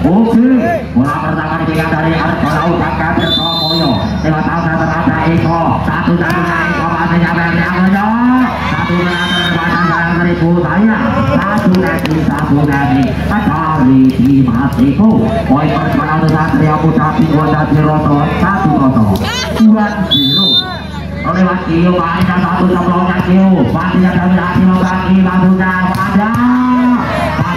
Oke, bola pertama diberikan dari Arkolau Kakak Bersomoyo Lewat tahun terasa Eko Satu satunya Eko masih sampai Riamoyo Satu menang terbatas sayang seribu saya Satu neti, satu neti Dari Dimas Eko Poin pertama untuk Satria Putra Pinggoda Jiroto Satu koto Dua zero lewat Kio Pak satu sebelumnya Kio Masih ada Wilayah Logaki Langsungnya pada satu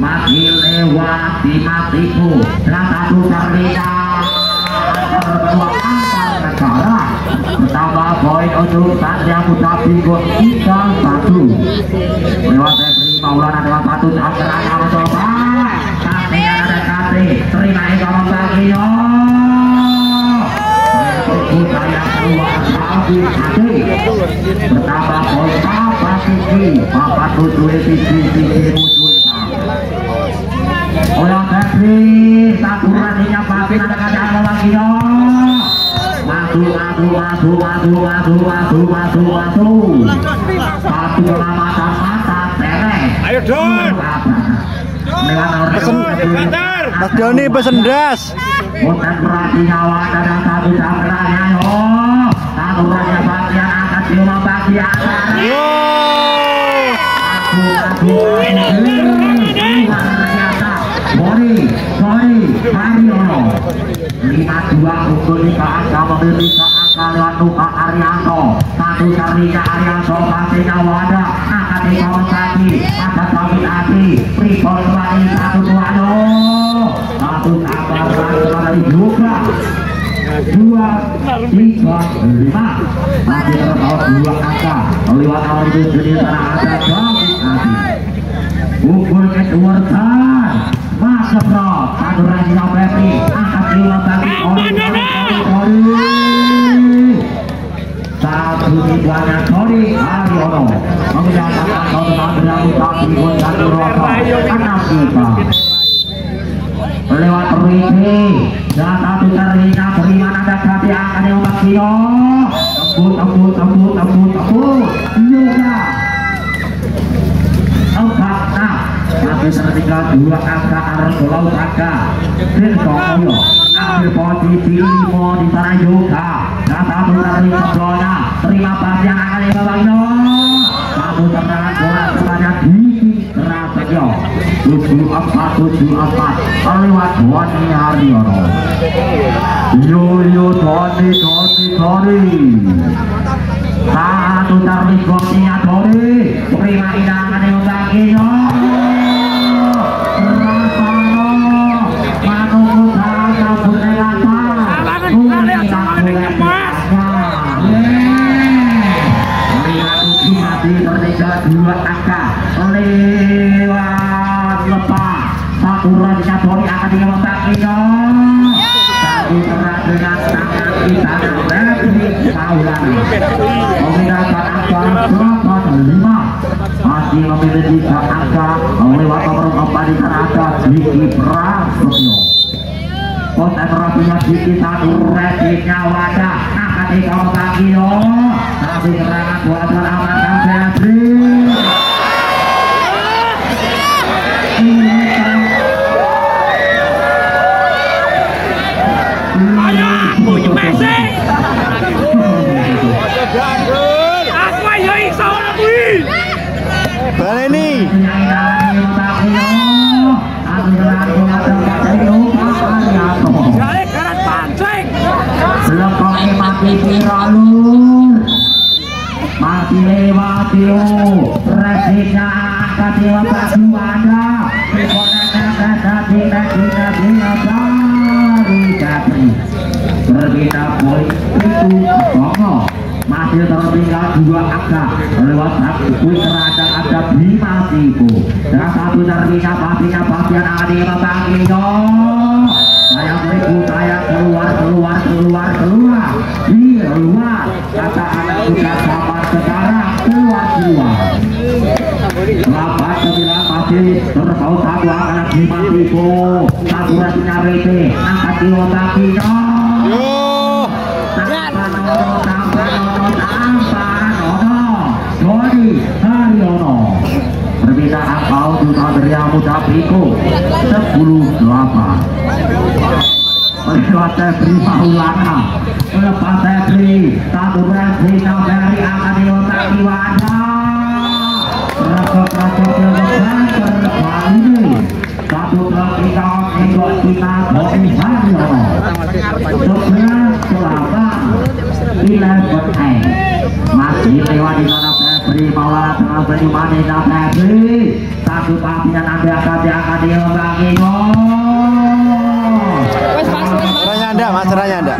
Mati lewat di matiku Dan satu antar negara Bertambah poin untuk Satria Putra Bingo tiga satu Lewat Refri Maulana lewat satu serangan mencoba Kati ada kati Terima itu membagi saya keluar hati Betapa poin Papa Sisi Papa tujuh sisi sisi Maju maju maju maju maju maju maju maju Satu pengamatan mata tereng Ayo Don. Pesen Mas Doni pesen das. Bukan berarti nyawa dan satu yo. Bagian akan cuma bagian. Yo. Aku aku luar Mariono. Lima dua untuk Nika Angka memilih ke Arianto. Satu pastinya wadah. Akan. Ada satu dua. Satu kabar dua tiga lima masih terpaut dua angka lewat awal itu tanah ada ukur Edward Tan masuk bro satu lagi Febri angkat lima bagi Ori Ori Ori satu tiduannya Tori Tapi enam juta lewat Riki dan satu terima nada kati akan yang Bakio tembut tembut tembut tembut tembut yoga empat nah masih tertinggal dua angka arus pulau Saka dan Sokoyo ambil posisi limo di sana yoga dan satu terima bagian akan yang Bakio serangan bola sebanyak Diki Rasetyo tujuh empat tujuh empat lewat Doni Haryono. Yo yo Doni Doni. Doni satu tarik gosnya Doni. Terima hidangan yang baginya lewat lepas. Sakura di Doni akan dilewakinya Satu serang dengan tangan kita Refri Maulana Memindahkan angka berapa lima Masih memilih tiga angka lewat nomor empat di sana ada Diki Prasetyo. Konsentrasinya Diki akan dikawal Satu serangan buat selamatkan Febri Baleni. Ada Bima Siku dan satu Darwina pastinya bagian Adi membaginya saya beriku saya keluar keluar keluar keluar. Di luar. Kata anak sudah sama sekarang keluar keluar. Lapan sembilan masih terbau satu akan dimatiku satu rasanya WT angkat di otaknya Yo. Perbedaan kau juga dari muda Piko 10 8 Lewat Tebri Maulana Lepas Tebri Satu berarti dari akan diotak Rakot-rakot yang terbang ini Satu kau Enggak kita Dodi Haryono sebelas delapan eleven eight masih lewat di sana Febri Berlima di sana Febri satu pastinya nanti akan diangkat dilembangi gol Seranya anda, mas, seranya anda.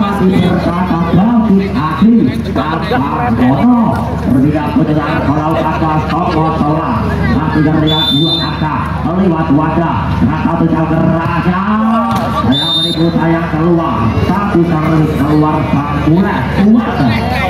masih bersama David Adi Kapadono Berbeda dengan kalau kata Sopo Sola Masih terlihat dua kata lewat wadah Dengan satu cager raja Saya menipu saya keluar Satu kali keluar Sangulat Kuat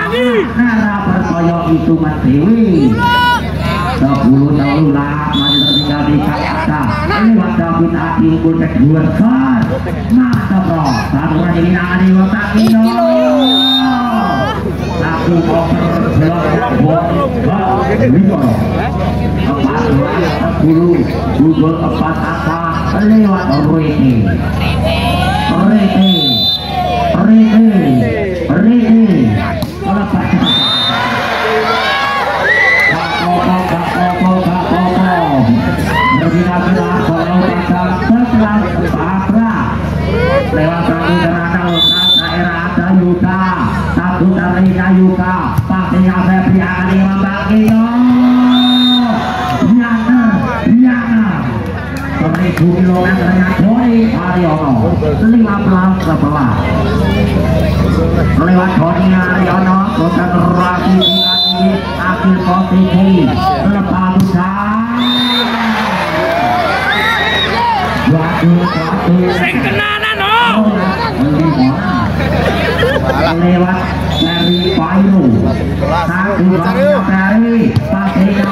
Nara percaya itu mas Dewi Sepuluh tahun lah masih tertinggal di Jakarta Lewat David Adi unggul kedua kan Masa bro Satu lagi binangan di otak ini Satu koper Empat belas sepuluh Google empat apa Lewat Rete Rete lewat Doni Haryono konsentrasi ini akhir posisi lepas usaha Waduh, waduh. Sing tenanan oh. lewat dari Pairu satu dari pastinya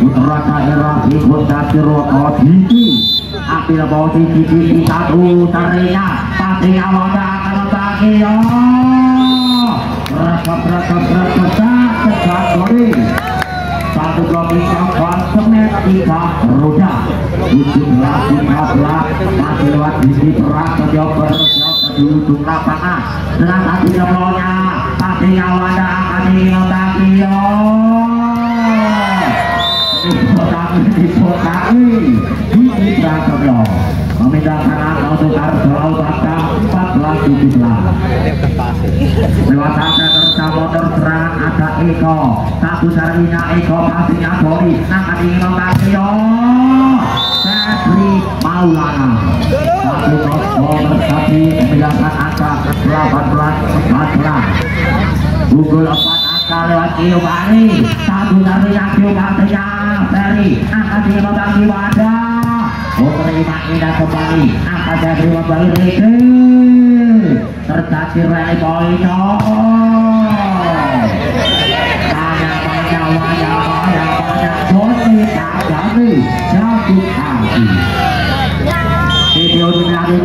putra daerah Ibu Satiro Kodiki Diki satu satu tiga roda lewat di ujung lapangan dengan satu akan dipotangi di Prasetyo memindahkan 14 17 lewat ada Eko. Sarinya Eko pastinya Febri Maulana. Satu satu memindahkan angka 18 14 Google 4 angka lewat Kio Bari satu sarinya Kio pastinya Ferry membagi wadah menerima indah kembali tak jadi dimiliki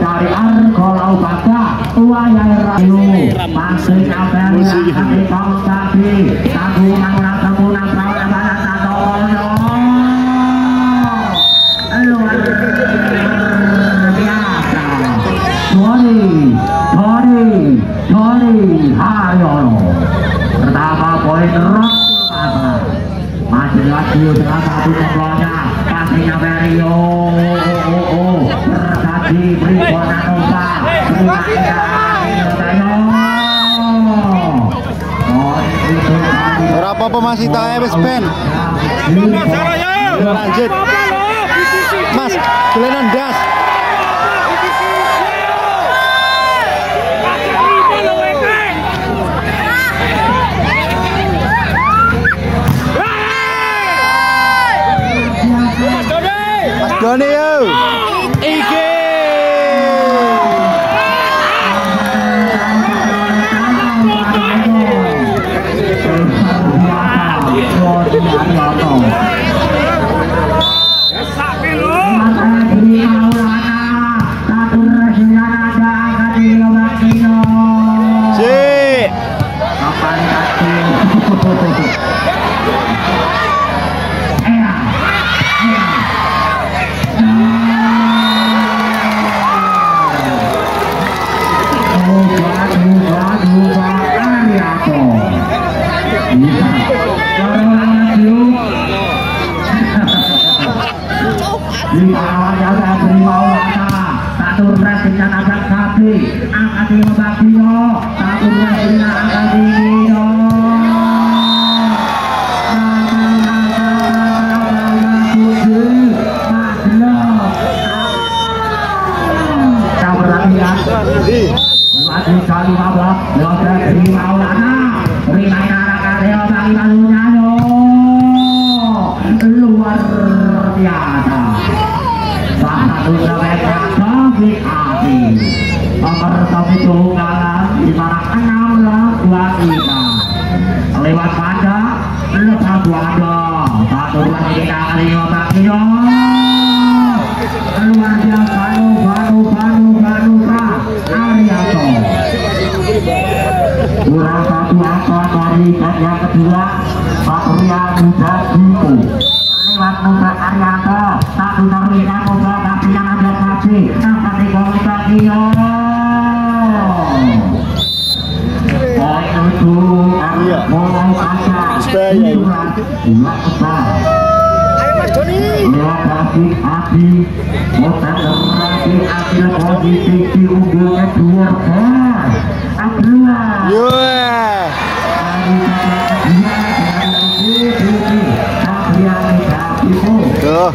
dari Wayai Rayu Masih Abel Kami Kong Sorry Haryono Pertama poin pertama masih lagi dengan satu Habis pen? Masalah ya. Lanjut. Sapi Di. Masih kali mabok, Yosef beri maulana set yang kedua Satria Muda Gitu lewat Muda Arianto satu terlihat Muda tapi yang ada angkat di komunikasi poin itu Iya. mulai saja. Ya. lewat Motor Rafi posisi diunggulnya dua Abdullah Được.